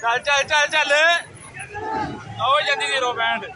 ਚੱਲ ਚੱਲ ਚੱਲ ਚੱਲ। ਆਓ ਜਾਂਦੀ ਦੀ ਰੋ ਬੈਂਡ।